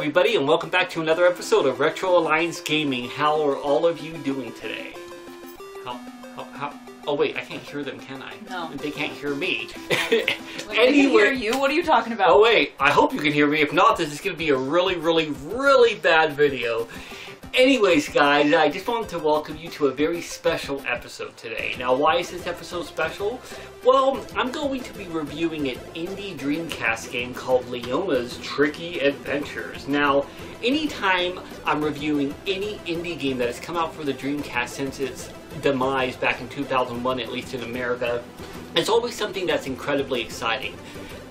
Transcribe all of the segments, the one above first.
Everybody and welcome back to another episode of Retro Alliance Gaming. How are all of you doing today? How, how, how, oh wait, I can't hear them, can I? No. They can't hear me. Wait, I can hear you. What are you talking about? Oh wait, I hope you can hear me. If not, this is going to be a really, really, really bad video. Anyways, guys, I just wanted to welcome you to a very special episode today. Now, why is this episode special? Well, I'm going to be reviewing an indie Dreamcast game called Leona's Tricky Adventures. Now, anytime I'm reviewing any indie game that has come out for the Dreamcast since its demise back in 2001, at least in America, it's always something that's incredibly exciting.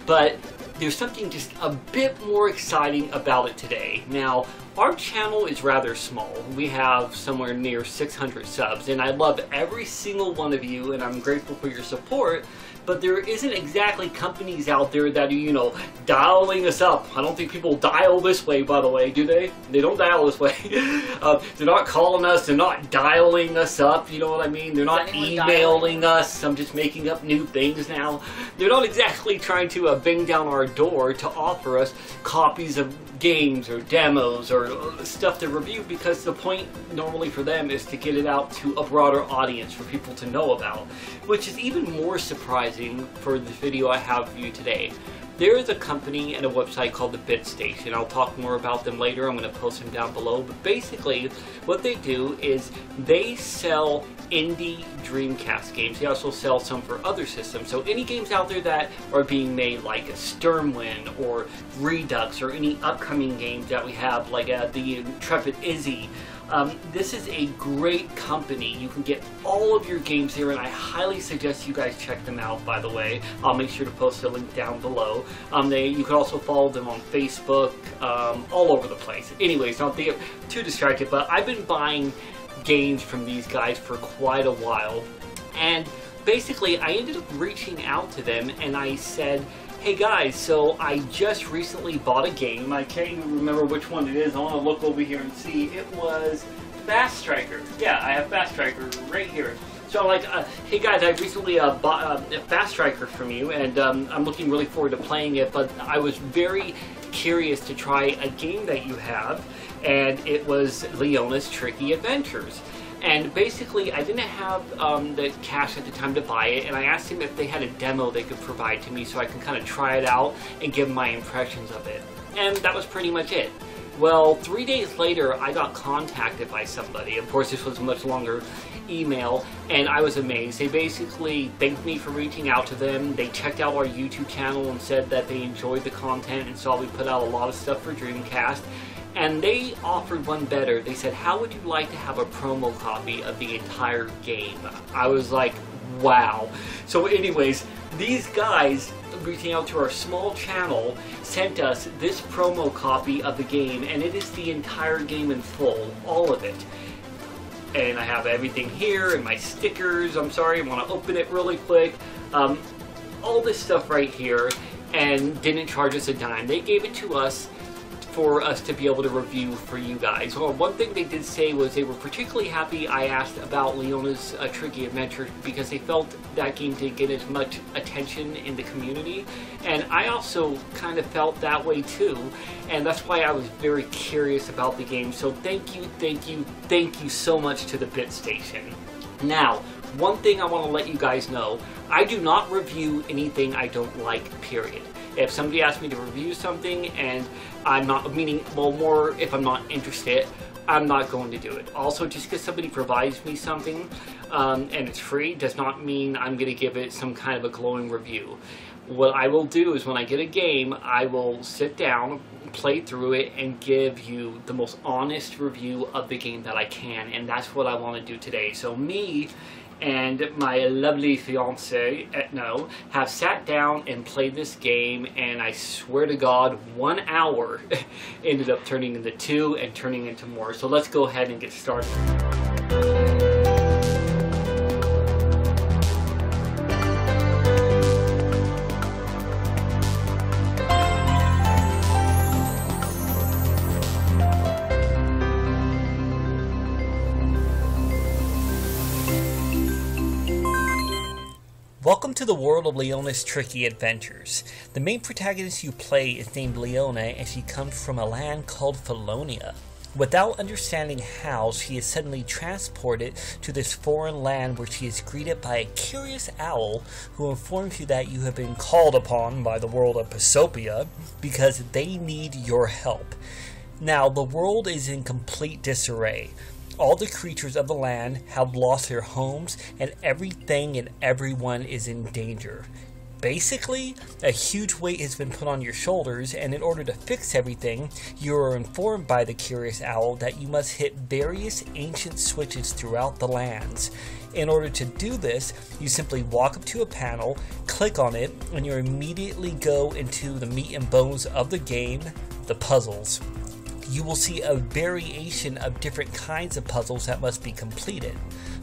But there's something just a bit more exciting about it today. Now, our channel is rather small. We have somewhere near 600 subs, and I love every single one of you, and I'm grateful for your support, but there isn't exactly companies out there that are, you know, dialing us up. I don't think people dial this way, by the way, do they? They don't dial this way. uh, they're not calling us, they're not dialing us up, you know what I mean? They're not emailing us. I'm just making up new things now. They're not exactly trying to uh, bang down our door to offer us copies of games or demos or stuff to review because the point normally for them is to get it out to a broader audience for people to know about, which is even more surprising for the video I have for you today. There is a company and a website called the BitStation. I'll talk more about them later. I'm going to post them down below. But basically, what they do is they sell indie Dreamcast games. They also sell some for other systems. So any games out there that are being made, like a Sturmwind or Redux, or any upcoming games that we have, like uh, the Intrepid Izzy, um, this is a great company. You can get all of your games here, and I highly suggest you guys check them out, by the way. I'll make sure to post a link down below. Um, they, you can also follow them on Facebook, um, all over the place. Anyways, don't get too distracted, but I've been buying games from these guys for quite a while, and basically I ended up reaching out to them, and I said, Hey guys, so I just recently bought a game. I can't even remember which one it is. I want to look over here and see. It was Fast Striker. Yeah, I have Fast Striker right here. So like, uh, hey guys, I recently uh, bought uh, Fast Striker from you, and um, I'm looking really forward to playing it. But I was very curious to try a game that you have, and it was Leona's Tricky Adventures. And basically, I didn't have um, the cash at the time to buy it, and I asked him if they had a demo they could provide to me so I can kind of try it out and give my impressions of it. And that was pretty much it. Well, three days later, I got contacted by somebody. Of course, this was a much longer email, and I was amazed. They basically thanked me for reaching out to them. They checked out our YouTube channel and said that they enjoyed the content and saw we put out a lot of stuff for Dreamcast. And they offered one better. They said, how would you like to have a promo copy of the entire game? I was like, wow. So anyways, these guys reaching out to our small channel sent us this promo copy of the game and it is the entire game in full, all of it. And I have everything here and my stickers. I'm sorry, I want to open it really quick. Um, all this stuff right here and didn't charge us a dime. They gave it to us for us to be able to review for you guys. Well, one thing they did say was they were particularly happy I asked about Leona's uh, Tricky Adventure because they felt that game didn't get as much attention in the community. And I also kind of felt that way too. And that's why I was very curious about the game. So thank you, thank you, thank you so much to the Bit Station. Now, one thing I want to let you guys know, I do not review anything I don't like, period. If somebody asks me to review something and I'm not, meaning, well, more if I'm not interested, I'm not going to do it. Also, just because somebody provides me something um, and it's free does not mean I'm going to give it some kind of a glowing review. What I will do is when I get a game, I will sit down, play through it, and give you the most honest review of the game that I can, and that's what I want to do today. So me and my lovely fiance Etno have sat down and played this game and I swear to God one hour ended up turning into two and turning into more so let's go ahead and get started Welcome to the world of Leona's tricky adventures. The main protagonist you play is named Leona and she comes from a land called Felonia. Without understanding how, she is suddenly transported to this foreign land where she is greeted by a curious owl who informs you that you have been called upon by the world of Pasopia because they need your help. Now, the world is in complete disarray. All the creatures of the land have lost their homes, and everything and everyone is in danger. Basically, a huge weight has been put on your shoulders, and in order to fix everything, you are informed by the Curious Owl that you must hit various ancient switches throughout the lands. In order to do this, you simply walk up to a panel, click on it, and you immediately go into the meat and bones of the game, the puzzles you will see a variation of different kinds of puzzles that must be completed.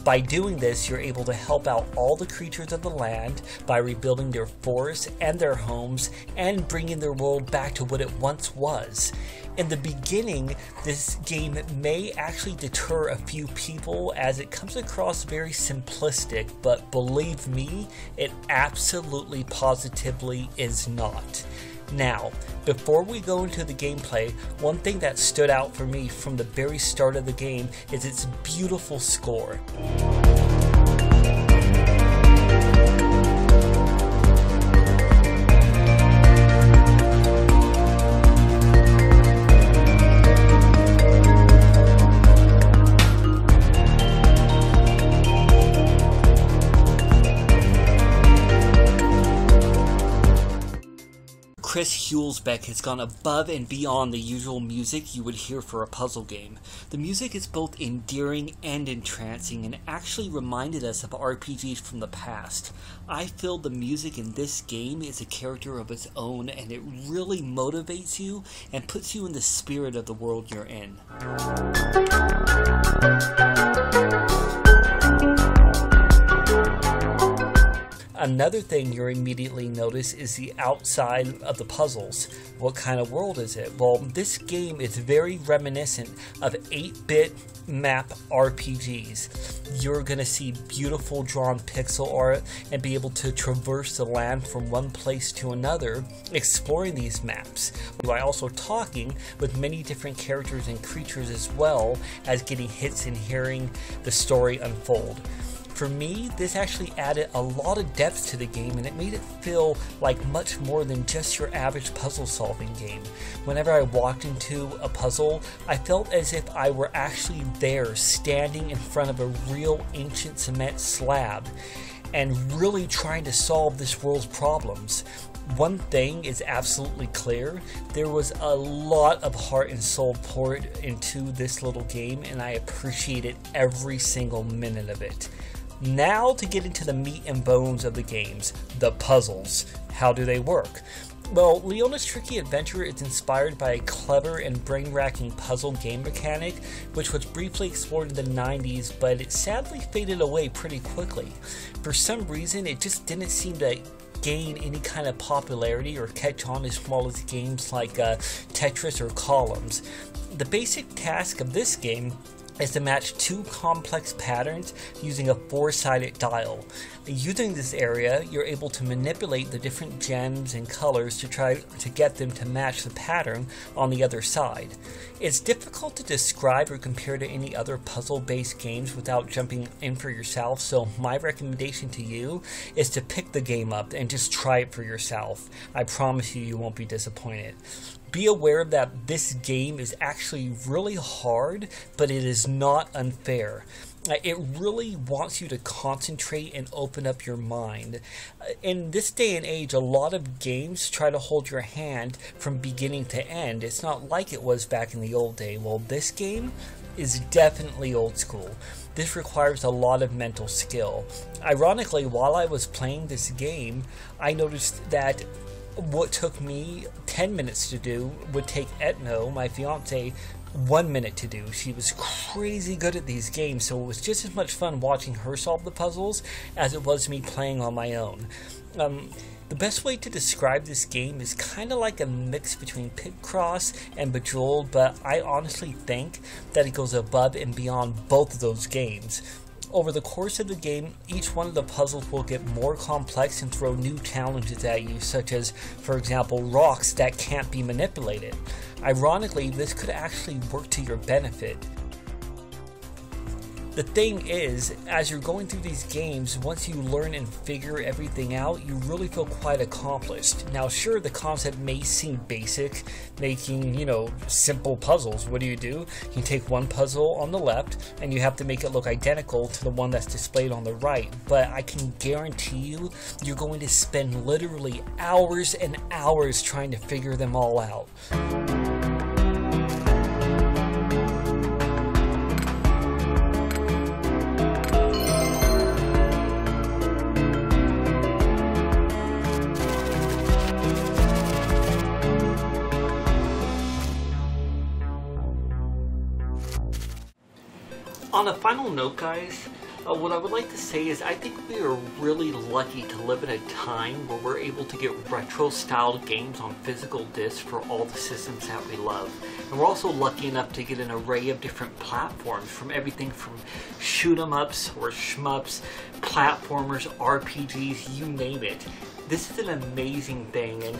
By doing this, you're able to help out all the creatures of the land by rebuilding their forests and their homes and bringing their world back to what it once was. In the beginning, this game may actually deter a few people as it comes across very simplistic, but believe me, it absolutely positively is not. Now, before we go into the gameplay, one thing that stood out for me from the very start of the game is its beautiful score. Chris Hulsbeck has gone above and beyond the usual music you would hear for a puzzle game. The music is both endearing and entrancing and actually reminded us of RPGs from the past. I feel the music in this game is a character of its own and it really motivates you and puts you in the spirit of the world you're in. Another thing you immediately notice is the outside of the puzzles. What kind of world is it? Well, this game is very reminiscent of 8 bit map RPGs. You're going to see beautiful drawn pixel art and be able to traverse the land from one place to another, exploring these maps, while also talking with many different characters and creatures as well as getting hits and hearing the story unfold. For me, this actually added a lot of depth to the game and it made it feel like much more than just your average puzzle solving game. Whenever I walked into a puzzle, I felt as if I were actually there, standing in front of a real ancient cement slab and really trying to solve this world's problems. One thing is absolutely clear there was a lot of heart and soul poured into this little game, and I appreciated every single minute of it. Now to get into the meat and bones of the games, the puzzles. How do they work? Well, Leona's Tricky Adventure is inspired by a clever and brain racking puzzle game mechanic, which was briefly explored in the 90s, but it sadly faded away pretty quickly. For some reason, it just didn't seem to gain any kind of popularity or catch on as well as games like uh, Tetris or Columns. The basic task of this game is to match two complex patterns using a four-sided dial. Using this area, you're able to manipulate the different gems and colors to try to get them to match the pattern on the other side. It's difficult to describe or compare to any other puzzle-based games without jumping in for yourself, so my recommendation to you is to pick the game up and just try it for yourself. I promise you, you won't be disappointed be aware that this game is actually really hard, but it is not unfair. Uh, it really wants you to concentrate and open up your mind. Uh, in this day and age, a lot of games try to hold your hand from beginning to end. It's not like it was back in the old day. Well, this game is definitely old school. This requires a lot of mental skill. Ironically, while I was playing this game, I noticed that what took me 10 minutes to do would take Etno, my fiance, one minute to do. She was crazy good at these games, so it was just as much fun watching her solve the puzzles as it was me playing on my own. Um, the best way to describe this game is kind of like a mix between Pit Cross and Bejeweled, but I honestly think that it goes above and beyond both of those games. Over the course of the game, each one of the puzzles will get more complex and throw new challenges at you, such as, for example, rocks that can't be manipulated. Ironically, this could actually work to your benefit. The thing is, as you're going through these games, once you learn and figure everything out, you really feel quite accomplished. Now, sure, the concept may seem basic, making, you know, simple puzzles. What do you do? You take one puzzle on the left, and you have to make it look identical to the one that's displayed on the right. But I can guarantee you, you're going to spend literally hours and hours trying to figure them all out. On a final note, guys, uh, what I would like to say is I think we are really lucky to live in a time where we're able to get retro-styled games on physical discs for all the systems that we love. And we're also lucky enough to get an array of different platforms from everything from shoot 'em ups or shmups, platformers, RPGs, you name it this is an amazing thing and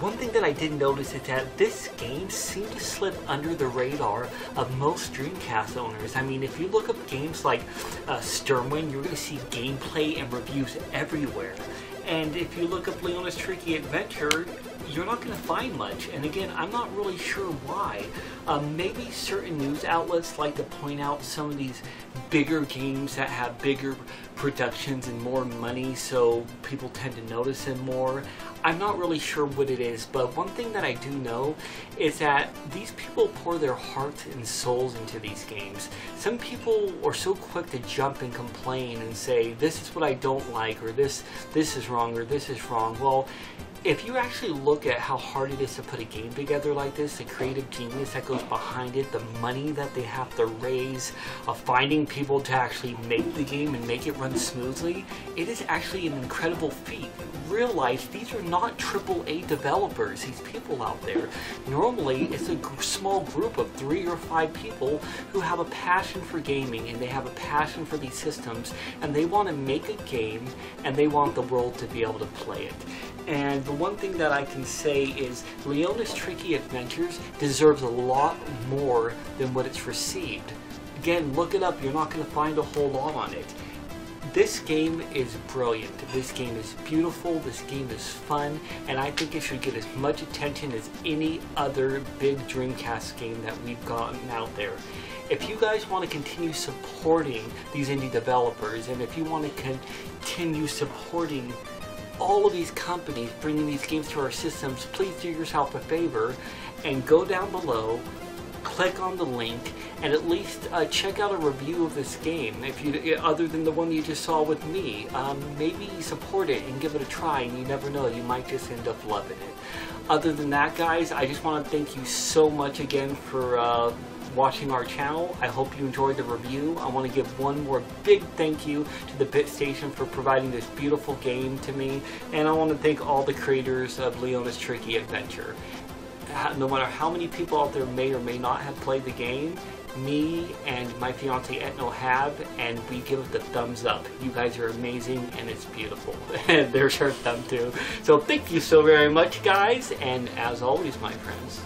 one thing that I did notice is that this game seemed to slip under the radar of most Dreamcast owners. I mean, if you look up games like uh, Sturmwind, you're to see gameplay and reviews everywhere. And if you look up Leona's Tricky Adventure, you're not going to find much. And again, I'm not really sure why. Um, maybe certain news outlets like to point out some of these bigger games that have bigger productions and more money, so people tend to notice them more. I'm not really sure what it is, but one thing that I do know is that these people pour their hearts and souls into these games. Some people are so quick to jump and complain and say, this is what I don't like, or this, this is wrong, or this is wrong. Well, if you actually look at how hard it is to put a game together like this, the creative genius that goes behind it, the money that they have to raise, uh, finding people to actually make the game and make it run smoothly, it is actually an incredible feat. Realize these are not AAA developers, these people out there. Normally, it's a small group of three or five people who have a passion for gaming and they have a passion for these systems and they want to make a game and they want the world to be able to play it. And the one thing that I can say is Leona's Tricky Adventures deserves a lot more than what it's received. Again, look it up, you're not going to find a whole lot on it. This game is brilliant. This game is beautiful. This game is fun. And I think it should get as much attention as any other big Dreamcast game that we've gotten out there. If you guys want to continue supporting these indie developers and if you want to continue supporting all of these companies bringing these games to our systems, please do yourself a favor and go down below, click on the link, and at least uh, check out a review of this game. If you, other than the one you just saw with me, um, maybe support it and give it a try. And you never know, you might just end up loving it. Other than that, guys, I just want to thank you so much again for. Uh, watching our channel. I hope you enjoyed the review. I want to give one more big thank you to the BitStation for providing this beautiful game to me. And I want to thank all the creators of Leona's Tricky Adventure. No matter how many people out there may or may not have played the game, me and my fiance Etno have, and we give it the thumbs up. You guys are amazing, and it's beautiful. and there's her thumb too. So thank you so very much, guys, and as always, my friends,